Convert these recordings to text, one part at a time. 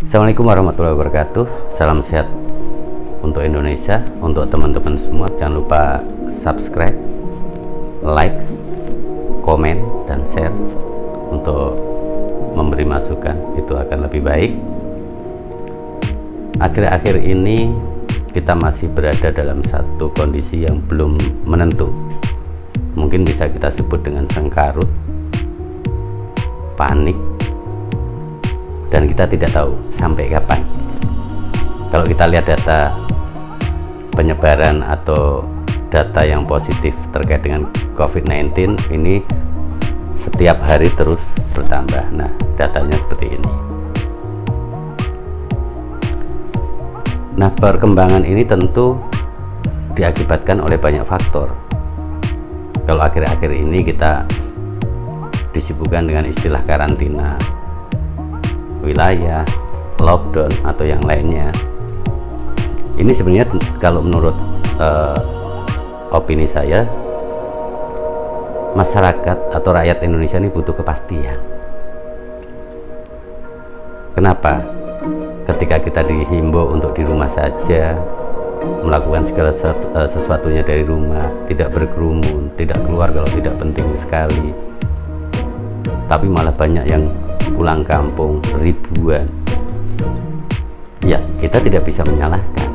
Assalamualaikum warahmatullahi wabarakatuh. Salam sehat untuk Indonesia Untuk teman-teman semua. Jangan lupa subscribe Like Komen Dan share Untuk memberi masukan. Itu akan lebih baik. Akhir-akhir ini Kita masih berada dalam satu kondisi yang belum menentu. Mungkin bisa kita sebut dengan sengkarut Panik dan kita tidak tahu sampai kapan. Kalau kita lihat data penyebaran atau data yang positif terkait dengan COVID-19 ini setiap hari terus bertambah. Nah, datanya seperti ini. Nah, perkembangan ini tentu diakibatkan oleh banyak faktor. Kalau akhir-akhir ini kita disibukkan dengan istilah karantina wilayah, lockdown atau yang lainnya. Ini sebenarnya kalau menurut uh, opini saya masyarakat atau rakyat Indonesia ini butuh kepastian. Kenapa? Ketika kita dihimbau untuk di rumah saja, melakukan segala eh, sesuatunya dari rumah, tidak berkerumun, tidak keluar kalau tidak penting sekali. Tapi malah banyak yang pulang kampung ribuan. Ya kita tidak bisa menyalahkan.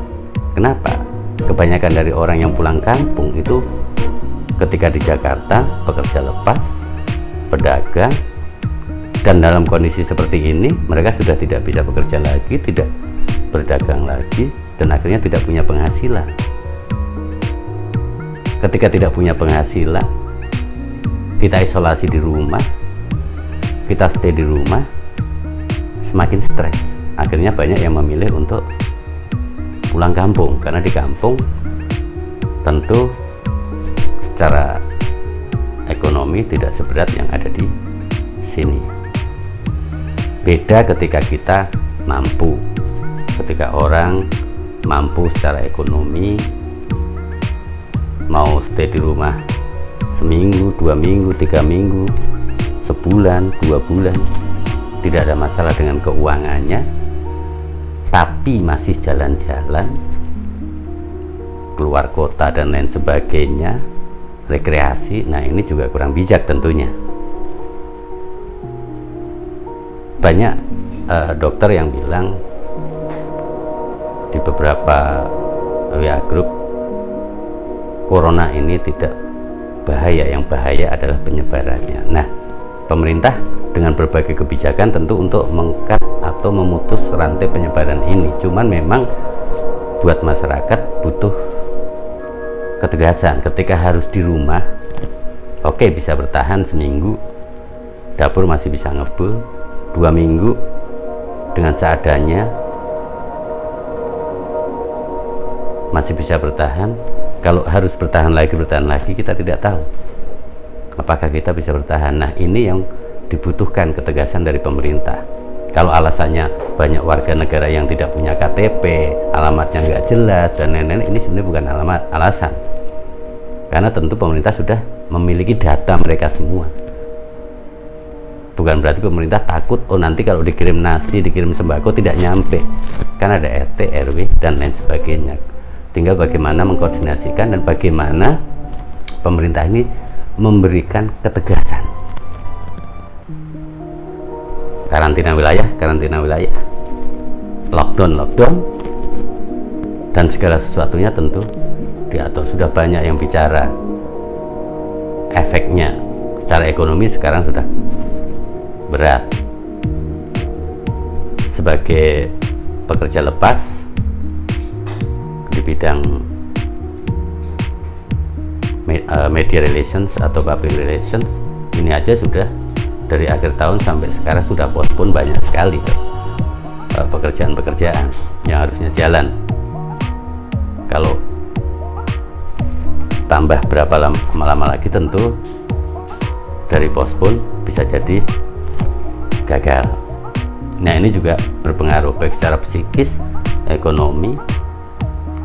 Kenapa? Kebanyakan dari orang yang pulang kampung itu ketika di Jakarta bekerja lepas pedagang dan dalam kondisi seperti ini mereka sudah tidak bisa bekerja lagi tidak berdagang lagi dan akhirnya tidak punya penghasilan. Ketika tidak punya penghasilan kita isolasi di rumah kita stay di rumah semakin stres. Akhirnya banyak yang memilih untuk pulang kampung karena di kampung tentu secara ekonomi tidak seberat yang ada di sini. Beda ketika kita mampu ketika orang mampu secara ekonomi mau stay di rumah seminggu, dua minggu, tiga minggu sebulan, dua bulan. Tidak ada masalah dengan keuangannya tapi masih jalan-jalan keluar kota dan lain sebagainya rekreasi. Nah ini juga kurang bijak tentunya. Banyak uh, dokter yang bilang di beberapa WA group corona ini tidak bahaya. Yang bahaya adalah penyebarannya. Nah pemerintah dengan berbagai kebijakan tentu untuk mengkat atau memutus rantai penyebaran ini. Cuman memang buat masyarakat butuh ketegasan. Ketika harus di rumah oke okay, bisa bertahan seminggu dapur masih bisa ngebul dua minggu dengan seadanya masih bisa bertahan. Kalau harus bertahan lagi bertahan lagi kita tidak tahu apakah kita bisa bertahan? Nah ini yang dibutuhkan ketegasan dari pemerintah. Kalau alasannya banyak warga negara yang tidak punya KTP alamatnya nggak jelas dan lain-lain ini sebenarnya bukan alamat alasan. Karena tentu pemerintah sudah memiliki data mereka semua. Bukan berarti pemerintah takut oh nanti kalau dikirim nasi dikirim sembako tidak nyampe. Kan ada RT RW dan lain sebagainya. Tinggal bagaimana mengkoordinasikan dan bagaimana pemerintah ini memberikan ketegasan. Karantina wilayah karantina wilayah. Lockdown lockdown. Dan segala sesuatunya tentu diatur. Sudah banyak yang bicara efeknya. Secara ekonomi sekarang sudah berat. Sebagai pekerja lepas di bidang media relations atau public relations ini aja sudah dari akhir tahun sampai sekarang sudah postpone banyak sekali eh, pekerjaan-pekerjaan yang harusnya jalan. Kalau tambah berapa lama, lama lagi tentu dari postpone bisa jadi gagal. Nah ini juga berpengaruh baik secara psikis ekonomi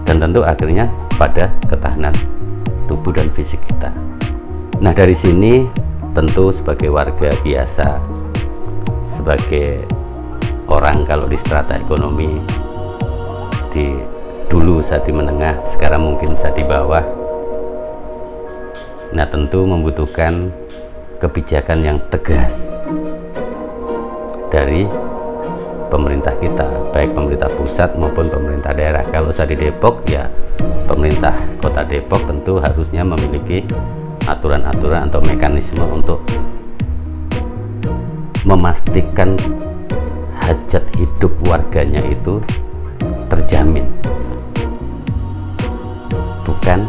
dan tentu akhirnya pada ketahanan tubuh dan fisik kita. Nah, dari sini tentu sebagai warga biasa, sebagai orang kalau di strata ekonomi di dulu saat di menengah sekarang mungkin saat di bawah nah tentu membutuhkan kebijakan yang tegas dari pemerintah kita baik pemerintah pusat maupun pemerintah daerah. Kalau saya di Depok ya pemerintah kota Depok tentu harusnya memiliki aturan-aturan atau mekanisme untuk memastikan hajat hidup warganya itu terjamin. Bukan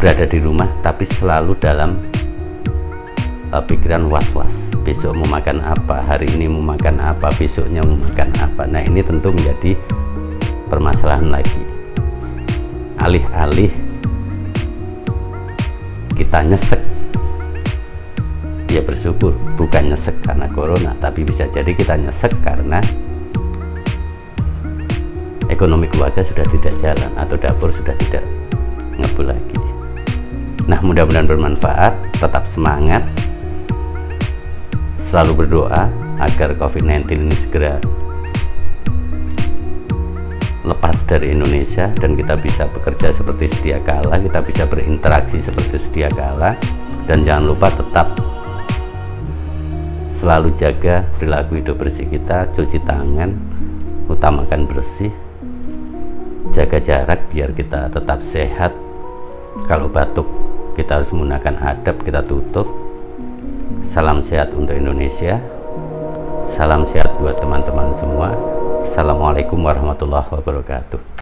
berada di rumah tapi selalu dalam uh, pikiran was-was. Besok mau makan apa? Hari ini mau makan apa? Besoknya mau makan apa? Nah ini tentu menjadi permasalahan lagi. Alih-alih kita nyesek. Ya bersyukur. Bukan nyesek karena corona tapi bisa jadi kita nyesek karena ekonomi keluarga sudah tidak jalan atau dapur sudah tidak ngebul lagi. Nah mudah-mudahan bermanfaat. Tetap semangat selalu berdoa agar COVID-19 ini segera lepas dari Indonesia dan kita bisa bekerja seperti sedia kala, kita bisa berinteraksi seperti sedia kala dan jangan lupa tetap selalu jaga perilaku hidup bersih kita, cuci tangan, utamakan bersih, jaga jarak biar kita tetap sehat. Kalau batuk kita harus menggunakan adab, kita tutup Salam sehat untuk Indonesia. Salam sehat buat teman-teman semua. Assalamualaikum warahmatullahi wabarakatuh.